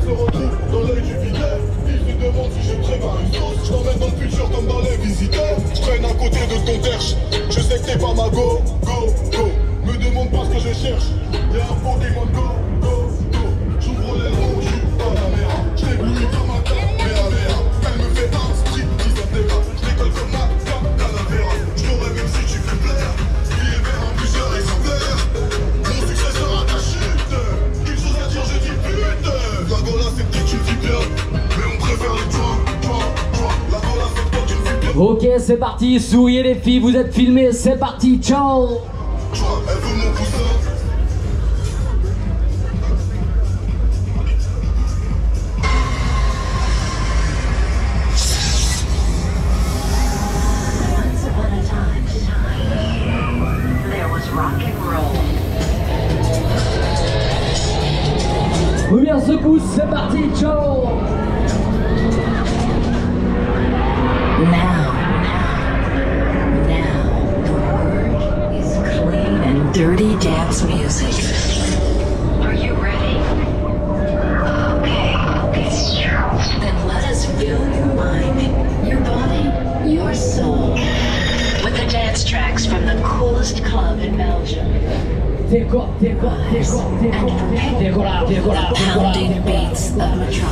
se retrouve dans l'œil du videur. Ils se demandent si je prépare une sauce. Je t'emmène dans le futur comme dans les visiteurs. Je traîne à côté de ton terche. Je sais que t'es pas ma go, go, go. Me demande pas ce que je cherche. Y'a un Pokémon Go. Ok, c'est parti, souriez les filles, vous êtes filmés, c'est parti, ciao. Secousse, c'est parti, ciao house music. Are you ready? Okay, okay. Then let us fill your mind, your body, your soul with the dance tracks from the coolest club in Belgium. They're got, they're got, they're got, they're got, they're got, they're they're they're they're they're they're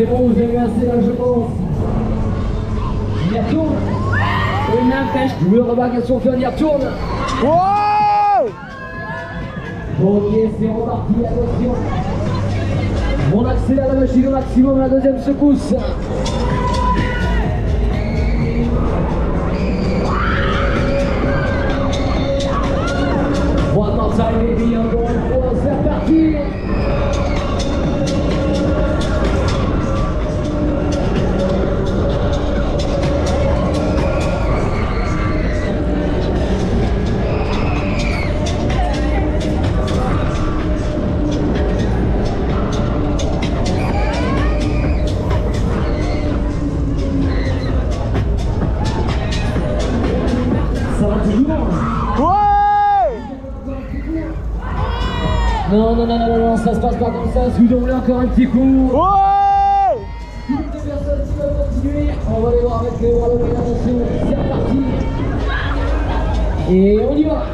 C'est bon, vous avez assez là, je pense. Il y retourne. Et n'empêche, je me remarque si on fait, on y retourne. Ok, c'est reparti, attention. On accélère la machine au maximum, la deuxième secousse. One more time, baby, encore une fois, c'est parti. Non, non, non, non, non, non, ça se passe pas comme ça. Soudons-le encore un petit coup. Toutes les personnes qui veulent continuer, on va les voir avec les bras levés. Attention, c'est reparti. Et on y va.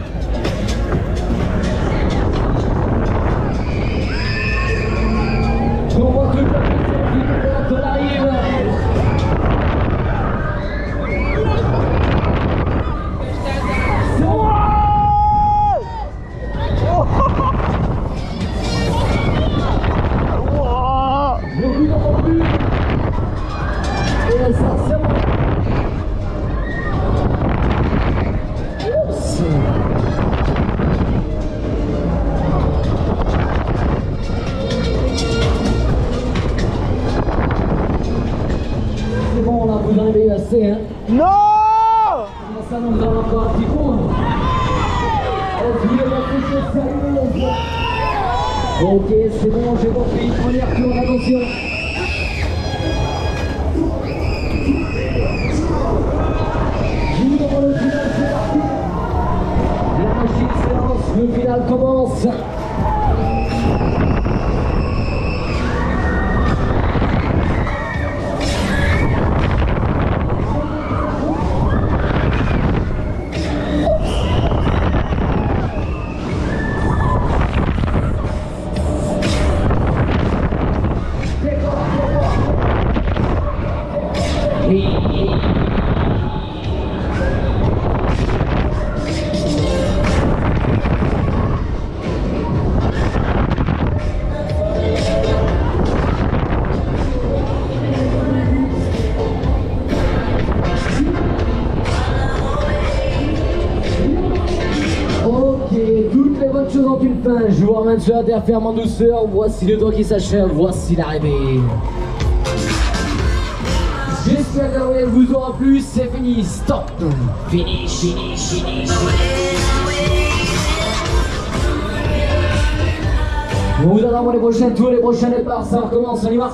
On voit que le Non Ok, c'est bon, j'ai compris, première tour, attention ramène sur la terre ferme en douceur. Voici le temps qui s'achève. Voici l'arrivée. J'espère que la voyelle vous aura plu. C'est fini. Stop. Fini, fini, fini. On vous attend pour les prochains tours, les prochains départs. Ça recommence. On y va.